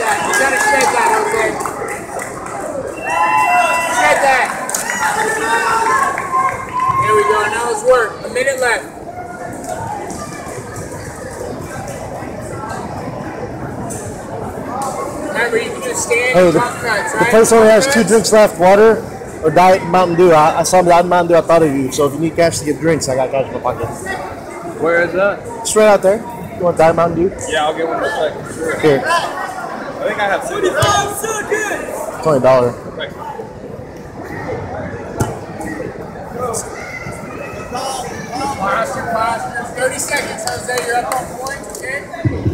that. You gotta shed that, Jose. Shed that. There we go. Now let's work. A minute left. Remember, you can just stand Hey, the, drop cuts, the right? place only has two drinks left: water or Diet Mountain Dew. I, I saw Diet Mountain Dew. I thought of you. So if you need cash to get drinks, I got cash in my pocket. Where is that? Straight out there. You want Diet Mountain Dew? Yeah, I'll get one in a second. Sure. Here, I think I have two. it's only a dollar. Thanks. Posture, posture. 30 seconds, Jose. You're up on point.